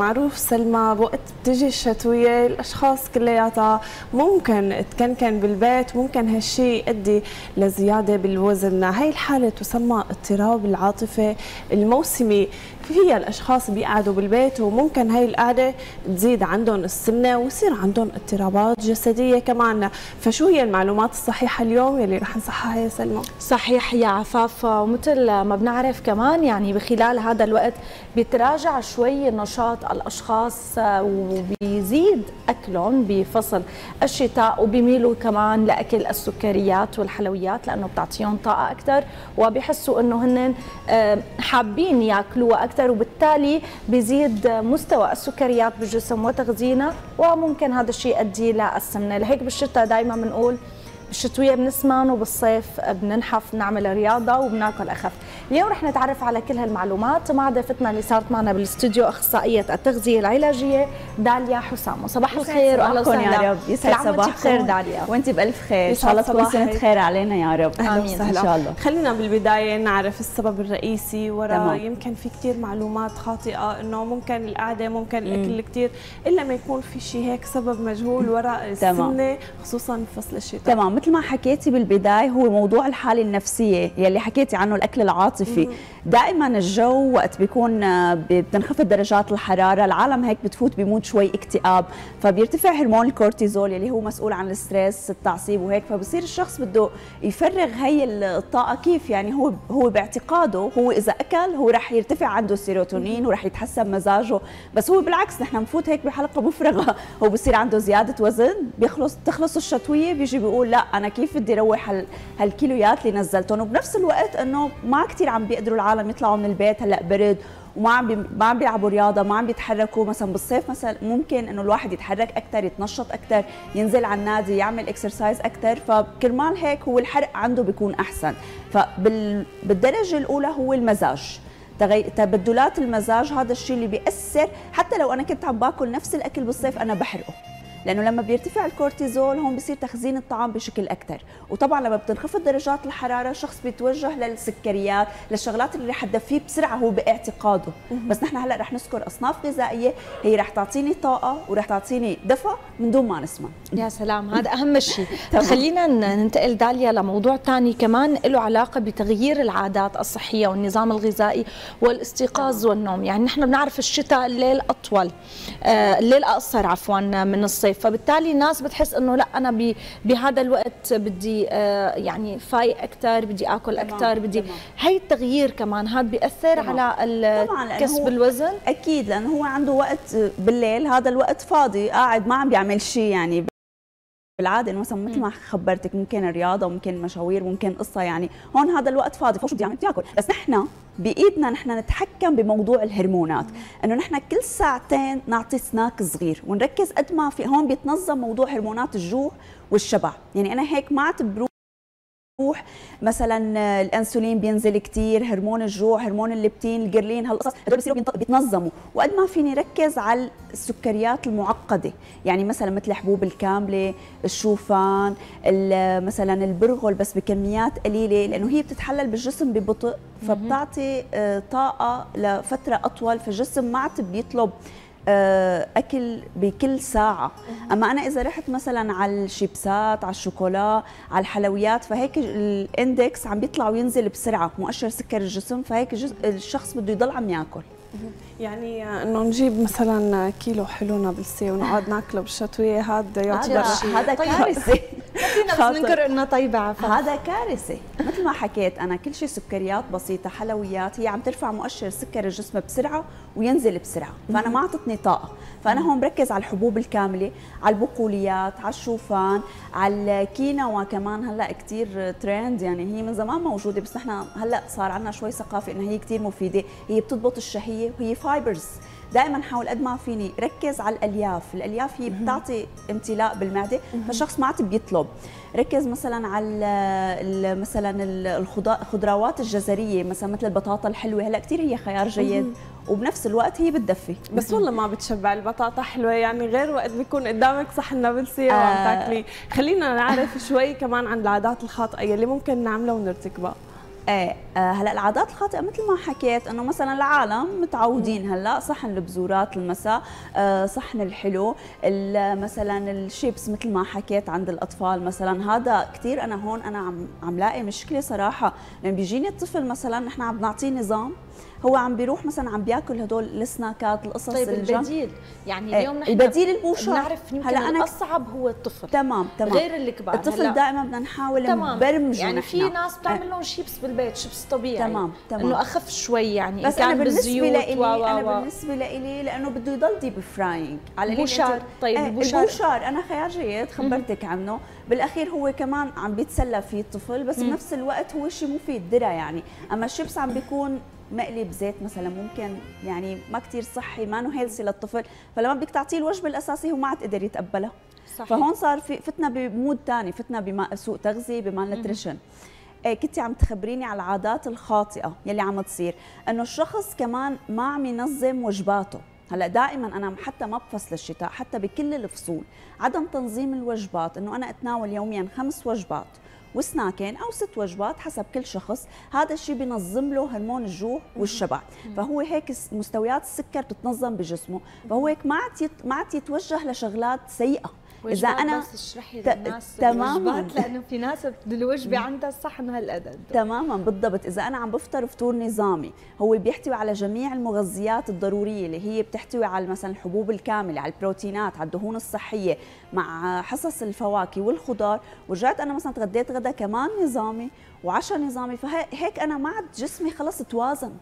معروف سلمى بوقت بتجي الشتوية الأشخاص كلياتها ممكن تكنكن بالبيت ممكن هالشيء يؤدي لزيادة بالوزن. هاي الحالة تسمى اضطراب العاطفة الموسمي. فيها الأشخاص بيقعدوا بالبيت وممكن هاي القعدة تزيد عندهم السمنة ويصير عندهم اضطرابات جسدية كمان. فشو هي المعلومات الصحيحة اليوم يلي رح نصحها يا سلمى؟ صحيح يا عفاف ومثل ما بنعرف كمان يعني بخلال هذا الوقت بيتراجع شوي نشاط الأشخاص وبيزيد أكلهم بفصل الشتاء وبيميلوا كمان لأكل السكريات والحلويات لأنه بتعطيهم طاقة أكثر وبيحسوا إنه هن آه، حابين ياكلوها أكثر أكثر وبالتالي بيزيد مستوى السكريات بالجسم وتخزينه وممكن هذا الشيء يؤدي للسمنه لهيك بالشتاء دائما بنقول بالشتويه بنسمن وبالصيف بننحف نعمل رياضة وبناكل أخف. اليوم رح نتعرف على كل هالمعلومات مع ضيفتنا اللي صارت معنا بالاستوديو أخصائية التغذية العلاجية داليا حسام صباح الخير واهلا وسهلا. يا رب. يسعد صباحكم. بخير داليا؟ وأنت بألف خير. إن شاء الله تكون سنة خير علينا يا رب. آمين. إن شاء الله. خلينا بالبداية نعرف السبب الرئيسي. وراء يمكن في كثير معلومات خاطئة إنه ممكن القعدة ممكن الأكل كثير إلا ما يكون في شيء هيك سبب مجهول وراء السمنه خصوصا فصل الشتاء. تمام. مثل ما حكيتي بالبداية هو موضوع الحالة النفسية يلي حكيتي عنه الأكل العاطفي. دائما الجو وقت بيكون آه، بتنخفض درجات الحرارة العالم هيك بتفوت بيموت شوي اكتئاب. فبيرتفع هرمون الكورتيزول يلي هو مسؤول عن ال stress التعصيب وهيك. فبصير الشخص بده يفرغ هي الطاقة كيف؟ يعني هو هو باعتقاده هو إذا أكل هو رح يرتفع عنده السيروتونين ورح يتحسن مزاجه. بس هو بالعكس نحن بنفوت هيك بحلقة مفرغة. هو بصير عنده زيادة وزن بيخلص تخلص الشتوية بيجي بيقول لا أنا كيف بدي أروح هالكيلويات اللي نزلتهم؟ وبنفس الوقت إنه ما كثير عم بيقدروا العالم يطلعوا من البيت. هلأ برد وما عم ما عم بيلعبوا رياضة ما عم بيتحركوا. مثلا بالصيف مثلا ممكن إنه الواحد يتحرك أكثر يتنشط أكثر ينزل على النادي يعمل اكسرسايز أكثر فكرمال هيك هو الحرق عنده بيكون أحسن. فبالدرجه الأولى هو المزاج. تبدلات المزاج هذا الشيء اللي بيأثر. حتى لو أنا كنت عم باكل نفس الأكل بالصيف أنا بحرقه. لأنه لما بيرتفع الكورتيزول هون بصير تخزين الطعام بشكل أكثر وطبعا لما بتنخفض درجات الحرارة الشخص بيتوجه للسكريات للشغلات اللي رح تدفيه بسرعة هو باعتقاده. بس نحن هلأ رح نذكر أصناف غذائية هي رح تعطيني طاقة ورح تعطيني دفى من دون ما نسمع. يا سلام هذا أهم شيء. خلينا ننتقل داليا لموضوع ثاني كمان له علاقة بتغيير العادات الصحية والنظام الغذائي والاستيقاظ والنوم. يعني نحن بنعرف الشتاء الليل أطول آه الليل أقصر عفوا من الصيف. الصيف فبالتالي الناس بتحس إنه لا أنا بهذا الوقت بدي آه، يعني فايق أكثر بدي آكل أكثر بدي هي التغيير كمان هذا بيأثر تمام. على كسب الوزن؟ أكيد لأنه هو عنده وقت بالليل هذا الوقت فاضي قاعد ما عم بيعمل شيء يعني. بالعادة إنه مثلا مثل ما خبرتك ممكن رياضة ممكن مشاوير ممكن قصة يعني هون هذا الوقت فاضي فشو بدي أعمل بدي آكل. بس نحن بإيدنا نحن نتحكم بموضوع الهرمونات إنه نحن كل ساعتين نعطي سناك صغير ونركز قد ما في هون بيتنظم موضوع هرمونات الجوع والشبع. يعني أنا هيك ما بروح بروح مثلا الأنسولين بينزل كثير هرمون الجوع هرمون الليبتين الجرلين هالقصص هدول بيصيروا بيتنظموا. وقد ما فيني ركز على السكريات المعقدة. يعني مثلا مثل الحبوب الكاملة الشوفان مثلا البرغل بس بكميات قليلة لأنه هي بتتحلل بالجسم ببطء فبتعطي آه، طاقة لفترة أطول فالجسم ما عاد بيطلب آه، أكل بكل ساعة. أما أنا إذا رحت مثلا على الشيبسات على الشوكولا على الحلويات فهيك الإندكس عم بيطلع وينزل بسرعة مؤشر سكر الجسم فهيك الشخص بده يضل عم ياكل. يعني انه نجيب مثلا كيلو حلو نابلسي ونقعد ناكله بالشتوية هذا يعتبر هذا كارثة. فينا بس ننكر إنه طيبة عفوا هذا كارثة. مثل ما حكيت أنا كل شيء سكريات بسيطة حلويات هي عم ترفع مؤشر سكر الجسم بسرعة وينزل بسرعة. فأنا ما أعطتني طاقة. فأنا هون بركز على الحبوب الكاملة على البقوليات على الشوفان على الكينوا كمان هلأ كثير ترند يعني هي من زمان موجودة بس نحن هلأ صار عندنا شوي ثقافة إنها هي كثير مفيدة هي بتضبط الشهية وهي fibers دائما حاول قد ما فيني ركز على الألياف. الألياف هي بتعطي امتلاء بالمعده فالشخص ما عاد بيطلب. ركز مثلا على مثلا الخضروات الجزرية مثلا مثل البطاطا الحلوة. هلأ كثير هي خيار جيد وبنفس الوقت هي بتدفي. بس والله ما بتشبع البطاطا حلوة يعني غير وقت بيكون قدامك صحن نابلسي وعم آه. تاكلي. خلينا نعرف شوي كمان عن العادات الخاطئة اللي ممكن نعملها ونرتكبها. إيه آه، هلا العادات الخاطئة مثل ما حكيت إنه مثلا العالم متعودين هلا صحن البزورات المساء آه، صحن الحلو مثلا الشيبس مثل ما حكيت عند الأطفال مثلا. هذا كثير أنا هون أنا عم عم لاقي مشكلة صراحة. لما بيجيني الطفل مثلا نحن عم نعطيه نظام هو عم بيروح مثلا عم بياكل هدول السناكات القصص طيب البديل. يعني إيه، اليوم نحن البديل البوشر بنعرف يمكن هلأ الأصعب هو الطفل. تمام تمام. غير الكبار. الطفل دائما بدنا نحاول نبرمجه يعني في ناس بتعمل لهم شيبس بالبيت شيبس طبيعي. تمام تمام. إنه أخف شوي يعني بس أنا بالنسبة لإلي أنا بالنسبة لإلي لأنه بده يضل deep frying على البوشار طيب البوشار البوشار أنا خيار جيد خبرتك عنه. بالأخير هو كمان عم بيتسلى فيه الطفل بس بنفس الوقت هو شيء مفيد درع يعني. أما الشيبس عم بيكون مقلي بزيت مثلا ممكن يعني ما كثير صحي ما إنه healthy للطفل فلما بدك تعطيه الوجبة الأساسية هو ما عاد قدر يتقبلها. صحيح. فهون صار في فتنا ب mood ثاني فتنا بسوء تغذية ب malnutrition إيه كنت عم تخبريني على العادات الخاطئة يلي عم تصير. إنه الشخص كمان ما عم ينظم وجباته. هلأ دائما أنا حتى ما بفصل الشتاء حتى بكل الفصول عدم تنظيم الوجبات إنه أنا أتناول يوميا خمس وجبات وسناكين أو ست وجبات حسب كل شخص. هذا الشيء بينظم له هرمون الجوع والشبع. فهو هيك مستويات السكر بتتنظم بجسمه. فهو هيك ما عاد ما عاد يتوجه لشغلات سيئة. إذا أنا بس اشرحي للناس تماما. لأنه في ناس الوجبه عندها الصحن هالقد تماما بالضبط. إذا أنا عم بفطر فطور نظامي هو بيحتوي على جميع المغذيات الضرورية اللي هي بتحتوي على مثلا الحبوب الكاملة على البروتينات على الدهون الصحية مع حصص الفواكه والخضار. ورجعت أنا مثلا تغديت غدا كمان نظامي وعشاء نظامي فهيك أنا ما عاد جسمي خلص توازن.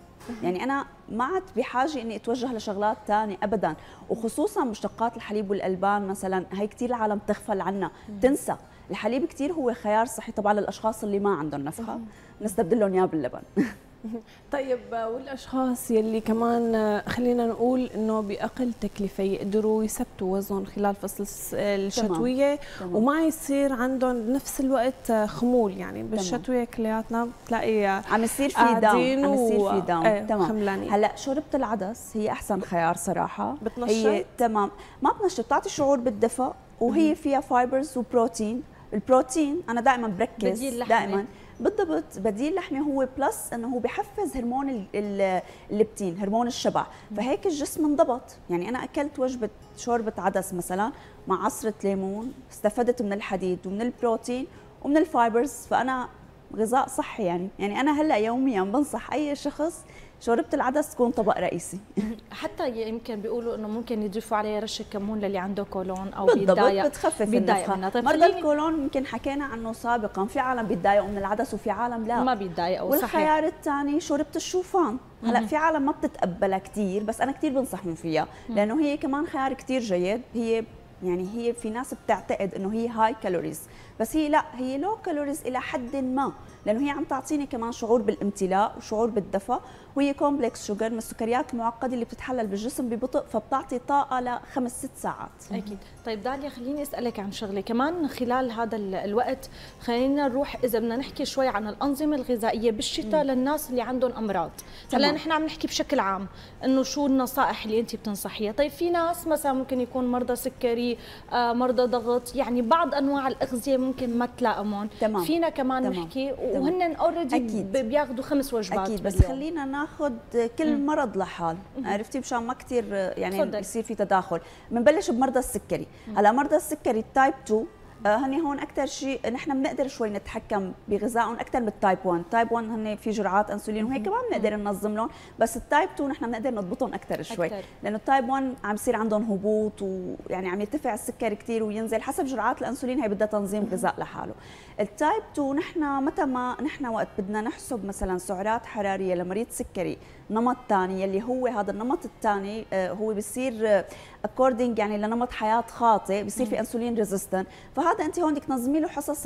يعني أنا ما عاد بحاجة إني أتوجه لشغلات ثانية ابدا. وخصوصا مشتقات الحليب والألبان مثلا هي كثير العالم تغفل عنها تنسى. الحليب كثير هو خيار صحي طبعا للأشخاص اللي ما عندهم نفخة. نستبدلهم اياه باللبن. طيب والأشخاص يلي كمان خلينا نقول إنه بأقل تكلفة يقدروا يثبتوا وزنهم خلال فصل الشتوية تمام. وما يصير عندهم بنفس الوقت خمول. يعني بالشتوية كلياتنا بتلاقي عم يصير في down عم يصير في down إيه تمام. خملانين. هلأ شوربة العدس هي أحسن خيار صراحة. بتنشط؟ هي تمام. ما بتنشط بتعطي شعور بالدفء وهي فيها fibers وبروتين البروتين أنا دائما بركز دائما. بالضبط بديل لحمة هو plus إنه هو بحفز هرمون الليبتين هرمون الشبع. فهيك الجسم انضبط. يعني أنا أكلت وجبة شوربة عدس مثلا مع عصرة ليمون استفدت من الحديد ومن البروتين ومن ال fibers فأنا غذاء صحي يعني. يعني أنا هلأ يوميا بنصح أي شخص شوربه العدس تكون طبق رئيسي. حتى يمكن بيقولوا إنه ممكن يضيفوا عليه رشة كمون للي عنده كولون أو بيتضايق بتخفف بيتضايق منها طيب مرضى الكولون يمكن حكينا عنه سابقا في عالم بيتضايقوا من العدس وفي عالم لا. ما بيتضايقوا والخيار الثاني شوربه الشوفان. هلا في عالم ما بتتقبلها كثير بس أنا كثير بنصحهم فيها لأنه هي كمان خيار كثير جيد. هي يعني هي في ناس بتعتقد إنه هي high calories بس هي لا هي low calories إلى حد ما. لأنه هي عم تعطيني كمان شعور بالامتلاء وشعور بالدفى وهي complex sugar من السكريات المعقدة اللي بتتحلل بالجسم ببطء فبتعطي طاقة لخمس ست ساعات. أكيد. طيب داليا خليني أسألك عن شغلة. كمان خلال هذا الوقت خلينا نروح إذا بدنا نحكي شوي عن الأنظمة الغذائية بالشتاء للناس اللي عندهم أمراض. هلأ نحن عم نحكي بشكل عام إنه شو النصائح اللي أنت بتنصحيها؟ طيب في ناس مثلا ممكن يكون مرضى سكري آه مرضى ضغط يعني بعض أنواع الأغذية ممكن ما تلائمهم تمام. فينا كمان تمام. نحكي وهن already بياخذوا خمس وجبات أكيد بس باليوم. خلينا ناخذ كل مم. مرض لحال. عرفتي؟ مشان ما كثير يعني. يصير في تداخل. بنبلش بمرضى السكري. هلا مرضى السكري ال type 2 آه، هني هون أكثر شيء نحن بنقدر شوي نتحكم بغذائهم أكثر من ال type 1 type 1 هن في جرعات انسولين وهيك كمان بنقدر ننظم لهم بس ال type 2 نحن بنقدر نضبطهم أكثر شوي. أكتر. لأنه ال type 1 عم يصير عندهم هبوط ويعني عم يرتفع السكر كثير وينزل حسب جرعات الانسولين هي بدها تنظيم غذاء لحاله. ال type 2 نحن متى ما نحن وقت بدنا نحسب مثلا سعرات حرارية لمريض سكري نمط ثاني يلي هو هذا النمط الثاني آه، هو بصير according يعني لنمط حياة خاطئ بصير في insulin resistant فهذا أنت هون بدك تنظمي له حصص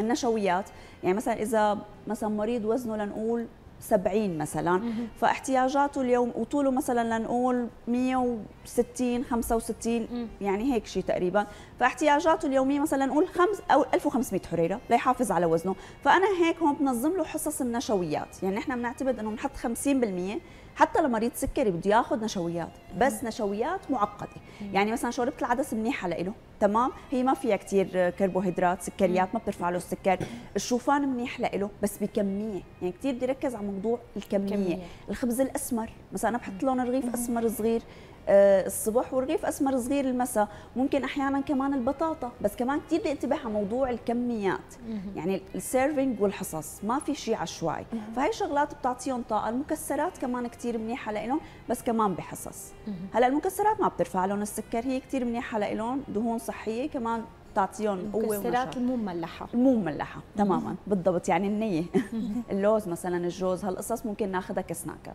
النشويات. يعني مثلا إذا مثلا مريض وزنه لنقول 70 مثلا فاحتياجاته اليوم وطوله مثلا لنقول 160 65 يعني هيك شيء تقريبا. فاحتياجاته اليومية مثلا نقول خمس أو 1500 حريرة ليحافظ على وزنه. فأنا هيك هون بنظم له حصص النشويات. يعني نحن بنعتمد إنه بنحط 50% حتى لمريض سكري بده ياخذ نشويات. بس نشويات معقدة. يعني مثلا شوربه العدس منيحه له تمام؟ هي ما فيها كثير كربوهيدرات سكريات ما بترفع له السكر. الشوفان منيح له بس بكمية. يعني كثير بدي ركز على موضوع الكمية. كمية. الخبز الأسمر. مثلا أنا بحط لهم رغيف أسمر صغير. الصبح ورغيف أسمر صغير المساء ممكن أحيانا كمان البطاطا بس كمان كثير بدي انتبه على موضوع الكميات. يعني ال serving والحصص ما في شيء عشوائي. فهي شغلات بتعطيهم طاقة المكسرات كمان كثير منيحة لهم بس كمان بحصص. هلأ المكسرات ما بترفع لهم السكر هي كثير منيحة لهم دهون صحية كمان تعطيهم قوه المكسرات المو مملحه المو مملحه تماما بالضبط. يعني النية. اللوز مثلا الجوز هالقصص ممكن ناخذها كسناكات.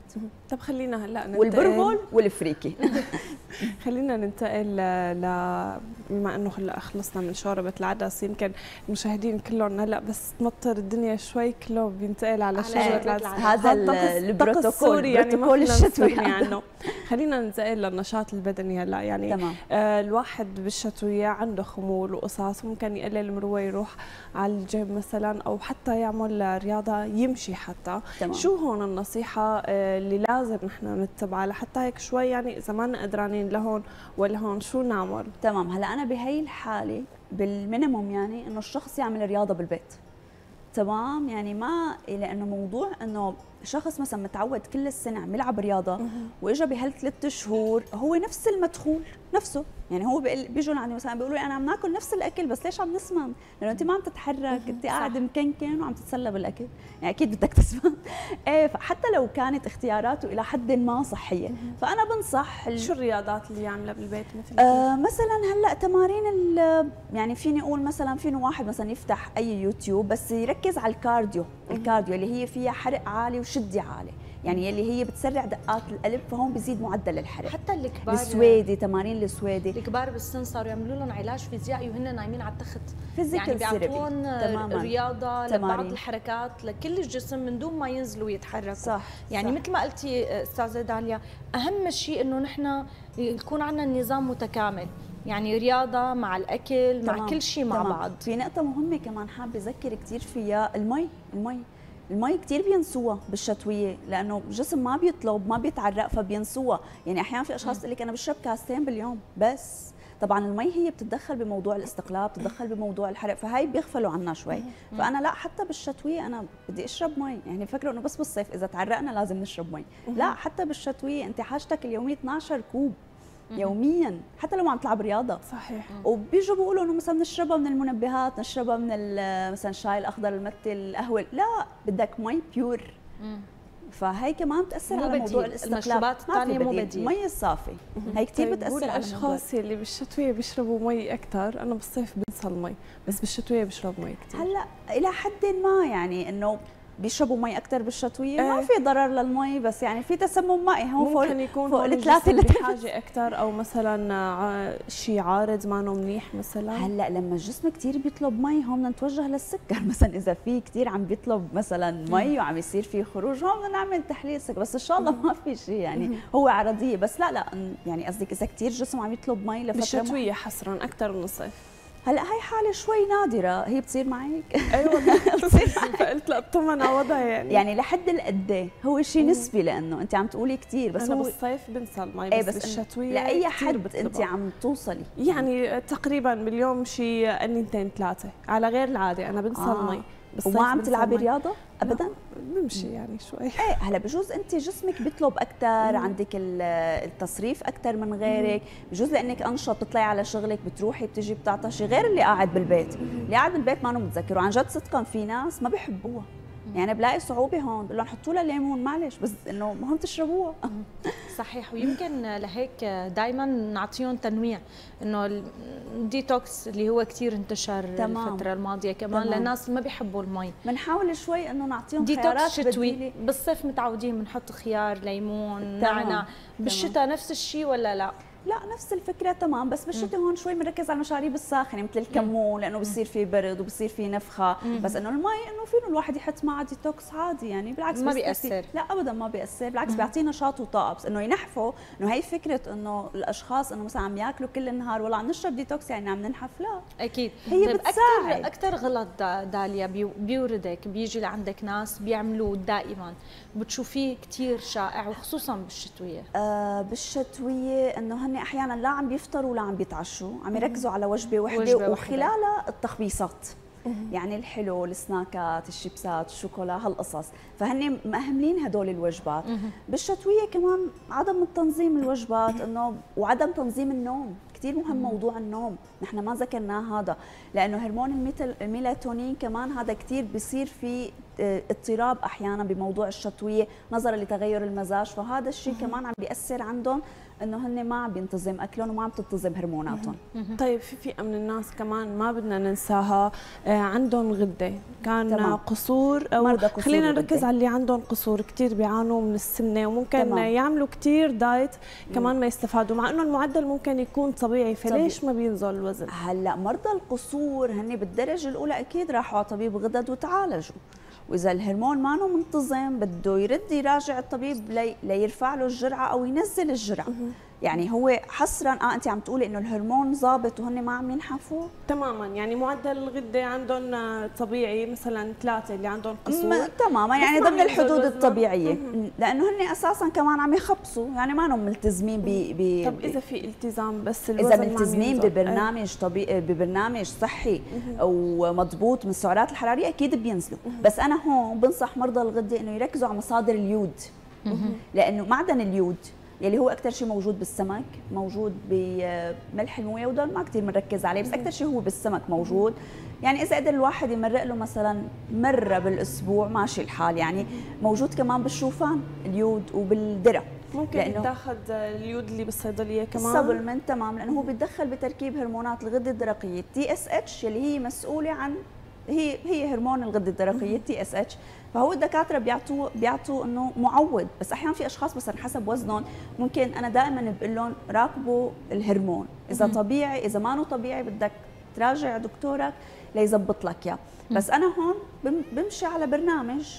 طب خلينا هلا ننتقل. والبرغل والفريكي. خلينا ننتقل ل بما إنه هلا خلصنا من شوربة العدس يمكن المشاهدين كلهم هلا بس تمطر الدنيا شوي كله بينتقل على شوربة العدس. هذا البروتوكول يعني البروتوكول الشتوي. عنه. خلينا ننتقل للنشاط البدني هلا. يعني تمام. آه الواحد بالشتوية عنده خمول وقصص ممكن يقلل المروة يروح على الجيم مثلا أو حتى يعمل رياضة يمشي حتى. تمام. شو هون النصيحة آه اللي لازم نحن نتبعها لحتى هيك شوي يعني إذا ما قدرانين لهون ولا هون شو نعمل؟ تمام. هلا أنا بهي الحالة بال minimum يعني إنه الشخص يعمل رياضة بالبيت. تمام؟ يعني ما لأنه موضوع إنه شخص مثلا متعود كل السنة عم يلعب رياضة وإجا بهالثلاث شهور هو نفس المدخول نفسه. يعني هو بيجوا لعندي مثلا بيقولوا لي أنا عم ناكل نفس الأكل بس ليش عم نسمن؟ لأنه أنت ما عم تتحرك أنت قاعد مكنكن وعم تتسلى بالأكل. يعني أكيد بدك تسمن إيه فحتى لو كانت اختياراته إلى حد ما صحية. فأنا بنصح شو الرياضات اللي يعملها بالبيت مثل آه مثلا هلأ تمارين يعني فيني أقول مثلا فيني واحد مثلا يفتح أي يوتيوب بس يركز على ال cardio ال cardio اللي هي فيها حرق عالي وشده عالي. يعني يلي هي بتسرع دقات القلب فهون بزيد معدل الحرق. حتى الكبار السويدي تمارين السويدي. الكبار بالسن صاروا يعملوا لهم علاج فيزيائي وهن نايمين على التخت. physical يعني بيعطون رياضة لبعض الحركات لكل الجسم من دون ما ينزلوا ويتحركوا صح يعني صح. مثل ما قلتي أستاذة داليا أهم شيء إنه نحن يكون عندنا النظام متكامل. يعني رياضة مع الأكل مع كل شيء مع تمام. بعض. في نقطة مهمة كمان حابة أذكر كثير فيها المي المي. المي كثير بينسوها بالشتوية لأنه الجسم ما بيطلب ما بيتعرق فبينسوها. يعني أحيانا في أشخاص تقول لك أنا بشرب كاستين باليوم بس. طبعا المي هي بتتدخل بموضوع الاستقلاب بتتدخل بموضوع الحرق فهي بيغفلوا عنها شوي. فأنا لا حتى بالشتوية أنا بدي أشرب مي. يعني فكروا إنه بس بالصيف إذا تعرقنا لازم نشرب مي. لا حتى بالشتوية أنت حاجتك اليومية 12 كوب. يوميا حتى لو ما عم تلعب رياضة. صحيح. وبيجوا بيقولوا إنه مثلا نشربها من المنبهات نشربها من مثلا الشاي الأخضر المتي القهوة. لا بدك مي pure فهي كمان بتأثر على موضوع الاستقلاب. الثانية مو بديل. المي الصافي. هي كثير طيب بتأثر على الاشخاص اللي بالشتوية بيشربوا مي أكثر أنا بالصيف بنسى المي بس بالشتوية بشرب مي كثير هلأ إلى حد ما يعني إنه بيشربوا مي أكثر بالشتوية. ما إيه. في ضرر للمي بس يعني في تسمم مائي هو فوق ممكن يكون فوق الثلاثه بحاجة أكثر أو مثلا شيء عارض ما منيح مثلا. هلأ لما الجسم كثير بيطلب مي هون بدنا نتوجه للسكر. مثلا إذا في كثير عم بيطلب مثلا مي وعم يصير في خروج هون بدنا نعمل تحليل سكر. بس إن شاء الله ما في شيء يعني هو عرضية. بس لا لا يعني قصدك إذا كثير جسم عم يطلب مي لفترة بالشتوية حصرا أكثر من الصيف. هلا هي حالة شوي نادرة. هي بتصير معك؟ أيوه فقلت لا اطمن على وضعي يعني. يعني لحد القد هو شيء نسبي لأنه أنت عم تقولي كثير بس أنا هو بالصيف بنسى المي بس, بس بالشتوية لأي حد أنت عم توصلي. يعني تقريبا باليوم شيء انتين ثلاثة. على غير العادة أنا بنسى آه. المي وما عم تلعبي رياضة ابدا؟ بمشي يعني شوي. إيه هلا بجوز أنت جسمك بيطلب أكثر عندك التصريف أكثر من غيرك. بجوز لأنك أنشط بتطلعي على شغلك بتروحي بتجي بتعطشي غير اللي قاعد بالبيت. اللي قاعد بالبيت ما متذكر وعن جد صدقا في ناس ما بيحبوها. يعني بلاقي صعوبة هون بقول لهم حطوا لها ليمون معلش بس إنه مهم تشربوها. صحيح. ويمكن لهيك دائما نعطيهم تنويع إنه الديتوكس اللي هو كثير انتشر تمام. الفترة الماضية كمان تمام. للناس ما بيحبوا المي. بنحاول شوي إنه نعطيهم ديتوكس شتوي. بديلي. بالصيف متعودين بنحط خيار ليمون نعناع. بالشتاء نفس الشيء ولا لا؟ لا نفس الفكرة تمام. بس بالشتاء هون شوي بنركز على المشاريب الساخنة مثل الكمون لأنه بصير في برد وبصير في نفخة. بس إنه المي إنه فينا الواحد يحط معها ديتوكس عادي يعني بالعكس ما. بيأثر. لا ابدا ما بيأثر. بالعكس بيعطيه نشاط وطاقة. بس إنه ينحفوا إنه هي فكرة إنه الأشخاص إنه مثلا عم يأكلوا كل النهار ولا عم نشرب ديتوكس يعني عم ننحف. لا. أكيد. هي طيب بتساعد. أكثر أكثر غلط دا- داليا بيو- بيوردك بيجي لعندك ناس بيعملوه دائما بتشوفيه كثير شائع وخصوصا بالشتوية؟ آه بالشتوية إنه هن أحيانا لا عم بيفطروا ولا عم بيتعشوا عم يركزوا على وجبة وحده. وخلالها التخبيصات. يعني الحلو السناكات الشيبسات الشوكولا هالقصص. فهن مأهملين هدول الوجبات. بالشتوية كمان عدم تنظيم الوجبات إنه وعدم تنظيم النوم. كثير مهم موضوع النوم. نحن ما ذكرناه هذا لأنه هرمون الميلاتونين كمان هذا كثير بيصير في اضطراب أحيانا بموضوع الشتوية نظرا لتغير المزاج. فهذا الشيء كمان عم بيأثر عندهم إنه هن ما عم بينتظم أكلهم وما عم تنتظم هرموناتهم. طيب في فئة من الناس كمان ما بدنا ننساها. آه، عندهم غدة. كان تمام. قصور أو مرضى قصور خلينا. نركز على اللي عندهم قصور. كثير بيعانوا من السمنة وممكن تمام. يعملوا كثير دايت كمان ما يستفادوا مع إنه المعدل ممكن يكون طبيعي. فليش ما بينزل الوزن؟ هلأ مرضى القصور هن بالدرجة الأولى أكيد راحوا على طبيب غدد وتعالجوا. وإذا الهرمون ما منتظم بده يرد يراجع الطبيب لي ليرفع له الجرعة أو ينزل الجرعة. يعني هو حصرا آه انت عم تقولي إنه الهرمون ظابط وهن ما عم ينحفوا؟ تماما. يعني معدل الغدة عندهم آه، طبيعي مثلا ثلاثة اللي عندهم قصور. تماما. يعني ضمن الحدود. الطبيعية. لأنه هن أساسا كمان عم يخبصوا. يعني ما هم ملتزمين ب ب طب إذا في التزام بس الوزن اذا ملتزمين. ببرنامج طبيعي ببرنامج صحي ومضبوط من السعرات الحرارية أكيد بينزلوا. بس أنا هون بنصح مرضى الغده إنه يركزوا على مصادر اليود. لأنه معدن اليود يلي هو أكثر شيء موجود بالسمك موجود بملح الموية ودول ما كثير بنركز عليه بس أكثر شيء هو بالسمك موجود. يعني إذا قدر الواحد يمرق له مثلا مرة بالأسبوع ماشي الحال. يعني موجود كمان بالشوفان اليود وبالدرة. ممكن يتاخذ اليود اللي بالصيدلية كمان. ال supplement تمام لأنه هو بيتدخل بتركيب هرمونات الغده الدرقية. TSH اللي هي مسؤولة عن هي هي هرمون الغدة الدرقية TSH فهو الدكاترة بيعطوا بيعطوا إنه معود بس أحيانا في أشخاص مثلا حسب وزنهم. ممكن أنا دائما بقول لهم راقبوا الهرمون. إذا طبيعي إذا ما طبيعي بدك تراجع دكتورك ليظبط لك إياه. بس أنا هون بم- بمشي على برنامج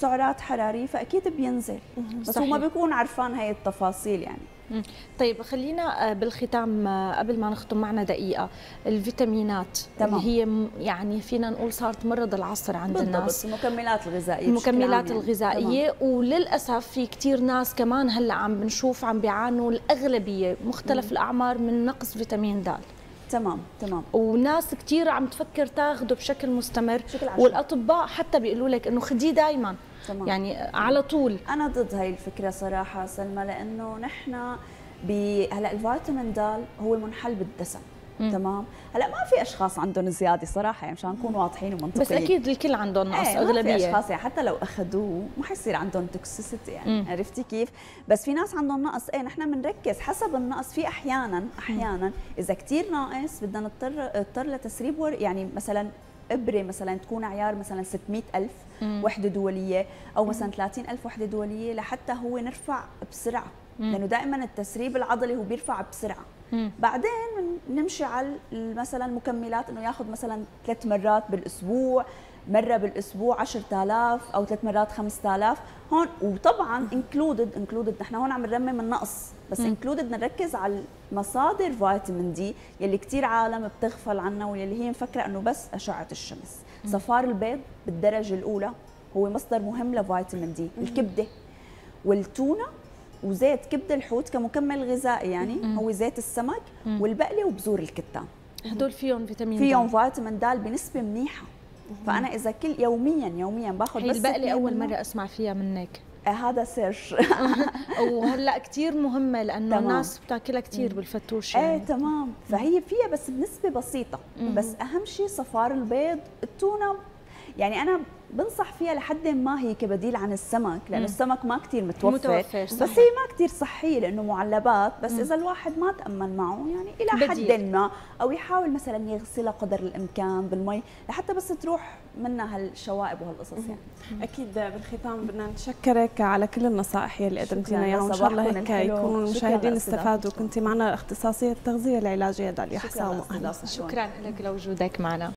سعرات حرارية فأكيد بينزل. بس هو ما صحيح. بيكون عرفان هاي التفاصيل يعني. مم. طيب خلينا آه، بالختام آه، قبل ما نختم معنا دقيقة. الفيتامينات تمام. اللي هي يعني فينا نقول صارت مرض العصر عند بالضبط الناس المكملات الغذائيه المكملات يعني. الغذائية. وللأسف في كتير ناس كمان هلأ عم بنشوف عم بيعانوا الأغلبية مختلف الأعمار من نقص فيتامين د. تمام تمام. تمام وناس كتير عم تفكر تاخده بشكل مستمر. بشكل عشوائي. والأطباء حتى بيقولوا لك إنه خديه دائما تمام. يعني على طول. أنا ضد هاي الفكرة صراحة سلمى لأنه نحن ب هلأ الفيتامين د هو المنحل بالدسم تمام؟ هلأ ما في أشخاص عندهم زيادة صراحة يعني مشان نكون واضحين ومنطقيين. بس أكيد الكل عندهم نقص إيه ما في أشخاص يعني حتى لو اخذوه ما حيصير عندهم توكسيسيتي يعني مم. عرفتي كيف؟ بس في ناس عندهم نقص. إيه نحن بنركز حسب النقص. في أحيانا أحيانا إذا كثير ناقص بدنا نضطر نضطر لتسريب ور يعني مثلا إبرة مثلا تكون عيار مثلا 600 ألف وحدة دولية أو مثلا 30 ألف وحدة دولية لحتى هو نرفع بسرعة. لأنه دائما التسريب العضلي هو بيرفع بسرعة. مم. بعدين نمشي على مثلا المكملات إنه ياخذ مثلا ثلاث مرات بالأسبوع. مرة بالأسبوع 10000 أو ثلاث مرات 5000 هون وطبعا included included نحن هون عم نرمم النقص بس included نركز على مصادر فيتامين دي يلي كثير عالم بتغفل عنها واللي هي مفكرة إنه بس أشعة الشمس. صفار البيض بالدرجة الأولى هو مصدر مهم لفيتامين دي الكبدة والتونة وزيت كبد الحوت كمكمل غذائي يعني هو زيت السمك والبقله وبذور الكتان. هدول فيهم فيتامين فيهم فيتامين د بنسبة منيحة. فأنا إذا كل يوميا يوميا باخذ بس أول منهم. مرة أسمع فيها منك. آه هذا سر. وهلا كتير مهمة لأنه تمام. الناس بتاكلها كتير بالفتوش إيه يعني. تمام. فهي فيها بس بنسبة بسيطة. بس أهم شيء صفار البيض التونة. يعني أنا بنصح فيها لحد ما هي كبديل عن السمك لأنه السمك ما كثير متوفر, متوفر، بس صحيح. هي ما كثير صحية لأنه معلبات بس إذا الواحد ما تامن معه يعني إلى بديل. حد ما أو يحاول مثلا يغسلها قدر الإمكان بالمي لحتى بس تروح منها هالشوائب وهالقصص يعني أكيد بالختام بدنا نشكرك على كل النصائح يلي قدمتينا شكراً، اياها وان شاء الله هيك. يكونوا المشاهدين. استفادوا كنتي معنا اختصاصيه التغذية العلاجية داليا حسام. شكرا لك لوجودك معنا